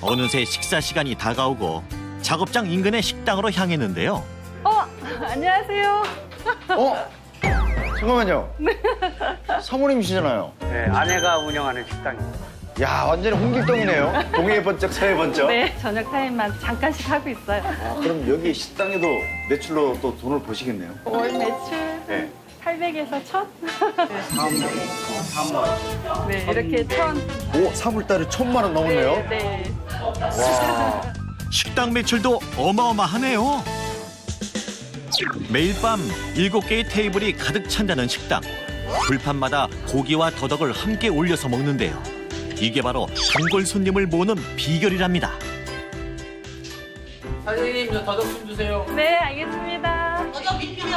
어느새 식사 시간이 다가오고 작업장 인근의 식당으로 향했는데요. 어, 안녕하세요. 어? 잠깐만요. 사모님이시잖아요. 네, 아내가 운영하는 식당입니다. 야, 완전히 홍길동이네요. 동해 번쩍, 서해 번쩍. 네, 저녁 타임만 잠깐씩 하고 있어요. 아, 그럼 여기 식당에도 매출로 또 돈을 버시겠네요. 월 매출 네. 800에서 1000? 네, 이렇게 1000. 오, 3월달에 천만 원 넘었네요. 네, 네. 와. 식당 매출도 어마어마하네요. 매일 밤 일곱 개의 테이블이 가득 찬다는 식당. 불판마다 고기와 더덕을 함께 올려서 먹는데요. 이게 바로 단골 손님을 모으는 비결이랍니다. 사장님 저 더덕 좀 주세요. 네, 알겠습니다. 어떤 리필이요?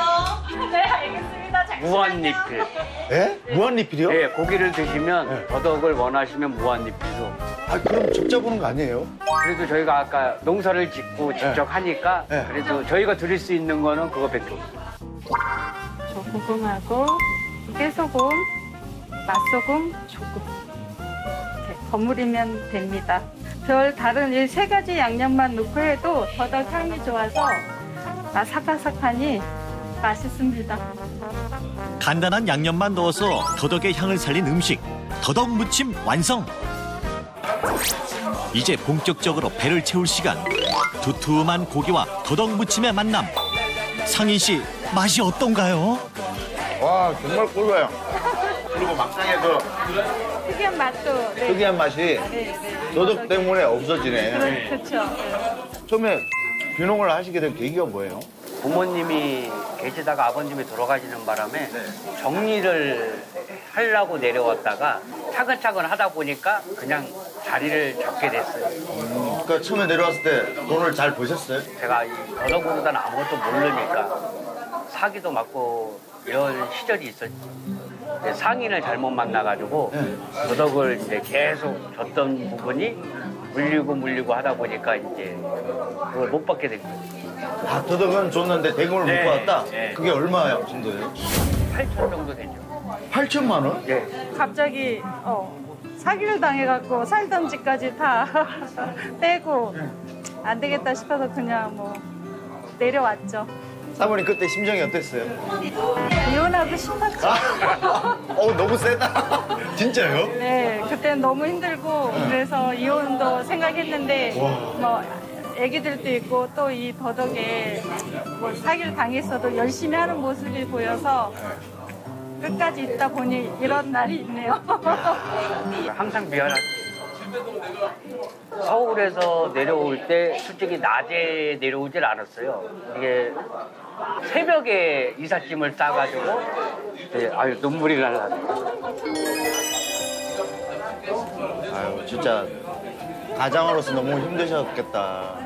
네, 알겠습니다. 잠시만요. 무한 리필. 예? 무한 리필이요? 네, 고기를 드시면 네. 더덕을 원하시면 무한 리필로. 아, 그럼 적자 보는 거 아니에요? 그래도 저희가 아까 농사를 짓고 직접 하니까 네. 그래도 저희가 드릴 수 있는 거는 그거밖에 없어요. 저 고구마고, 깨소금, 맛소금, 조금. 이렇게 버무리면 됩니다. 별 다른 이 세 가지 양념만 넣고 해도 더덕 향이 좋아서 아삭아삭하니 맛있습니다. 간단한 양념만 넣어서 더덕의 향을 살린 음식 더덕 무침 완성. 이제 본격적으로 배를 채울 시간. 두툼한 고기와 더덕 무침의 만남. 상인 씨 맛이 어떤가요? 와, 정말 꿀봐요. 그리고 막상에 그 특이한 맛도 네. 특이한 맛이 네, 네. 도덕 때문에 없어지네. 그런- 그렇죠. 처음에 귀농을 하시게 된 계기가 뭐예요? 부모님이 계시다가 아버님이 돌아가시는 바람에 정리를 하려고 내려왔다가 차근차근 하다 보니까 그냥 자리를 잡게 됐어요. 그러니까 처음에 내려왔을 때 돈을 잘 버셨어요? 제가 이 더덕보다는 아무것도 모르니까 사기도 맞고 이런 시절이 있었죠. 상인을 잘못 만나가지고 더덕을 이제 계속 줬던 부분이 물리고 물리고 하다 보니까 이제 그걸 못 받게 된 거예요. 아, 도덕은 줬는데 대금을 네, 못 받았다? 네. 그게 얼마 정도예요? 8천 정도 되죠. 8천만 원? 예. 갑자기 어, 사기를 당해갖고 살던 집까지 다 떼고 안 되겠다 싶어서 그냥 뭐 내려왔죠. 사모님 그때 심정이 어땠어요? 이혼하고 싶었죠. 어, 너무 세다. 진짜요? 네, 그때는 너무 힘들고 그래서 이혼도 생각했는데 뭐 아기들도 있고 또 이 더덕에 뭐 사기를 당했어도 열심히 하는 모습이 보여서 끝까지 있다 보니 이런 날이 있네요. 항상 미안하지. 서울에서 내려올 때 솔직히 낮에 내려오질 않았어요. 이게 새벽에 이삿짐을 싸가지고 네, 아유 눈물이 날라네. 아유, 진짜 가장으로서 너무 힘드셨겠다.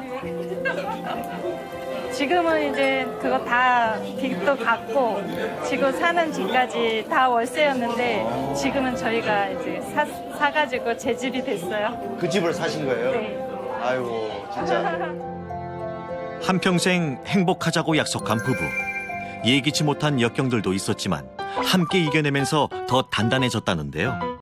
지금은 이제 그거 다 빚도 갚고 지금 사는 집까지 다 월세였는데 지금은 저희가 이제 사, 사가지고 제 집이 됐어요. 그 집을 사신 거예요? 네. 아이고, 진짜. 한평생 행복하자고 약속한 부부. 예기치 못한 역경들도 있었지만 함께 이겨내면서 더 단단해졌다는데요.